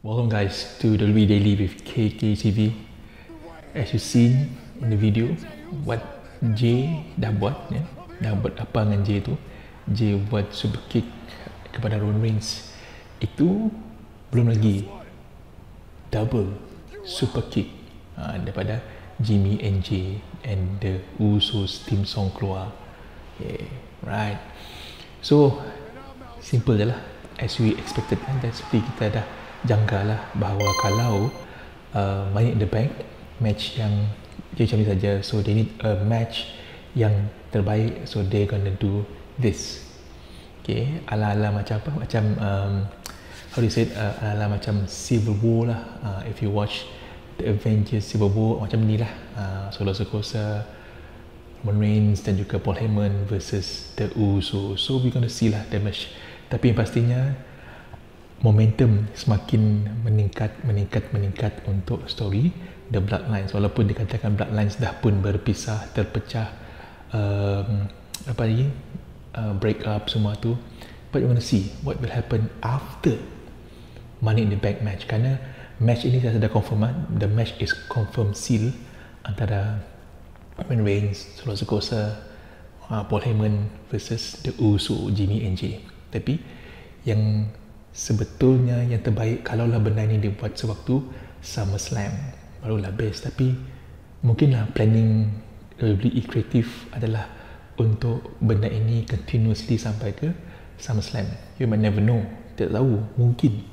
Welcome guys to the WWE Daily with KKTV. As you seen in the video, what J dah buat ya, dah buat apa dengan J tu? J buat super kick kepada Roman Reigns. Itu belum lagi double super kick ha, daripada Jimmy and J and the Usos team song keluar. Yeah, right. So simple je lah as we expected kan dan seperti kita dah jangkalah bahawa kalau uh, Money in the Bank match yang dia macam ni saja so they need a match yang terbaik so they gonna do this. Okay ala-ala macam apa? Macam um, how do you say it? Uh, ala-ala macam Civil War lah. Uh, if you watch The Avengers Civil War macam ni lah. Uh, Solo Sokosa Roman Reigns dan juga Paul Heyman versus The Uso so we gonna see lah match. Tapi yang pastinya momentum semakin meningkat meningkat meningkat untuk story the bloodlines walaupun dikatakan bloodlines dah pun berpisah terpecah um, apa lagi? Uh, break up semua tu. But you want to see what will happen after money in the bank match. Kerana match ini dah ada confirm the match is confirm seal antara Roman Reigns Solo Sikosa uh, Paul Heyman versus the Uso Jimmy and Jay. Tapi yang sebetulnya yang terbaik kalaulah benda ini dibuat sewaktu SummerSlam barulah best. Tapi mungkinlah planning lebih kreatif adalah untuk benda ini continuously sampai ke SummerSlam you might never know. Tidak tahu. Mungkin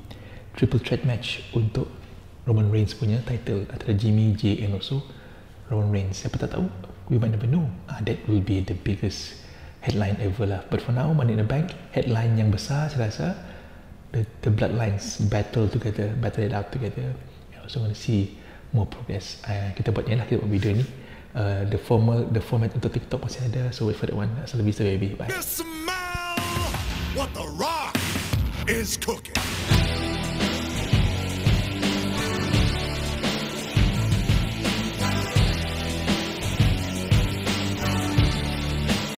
triple threat match untuk Roman Reigns punya title. Antara Jimmy J and also Roman Reigns. Siapa tak tahu? We might never know. Ah, that will be the biggest headline ever lah. But for now Money in the Bank headline yang besar saya rasa the, the bloodlines battle together, battle it out together. You also want to see more progress. Uh, kita buat ni lah, kita buat video ni. Uh, the formal, the format untuk TikTok masih ada. So wait for that one. Assalamualaikum vista baby. Bye. Smell what the rock is cooking.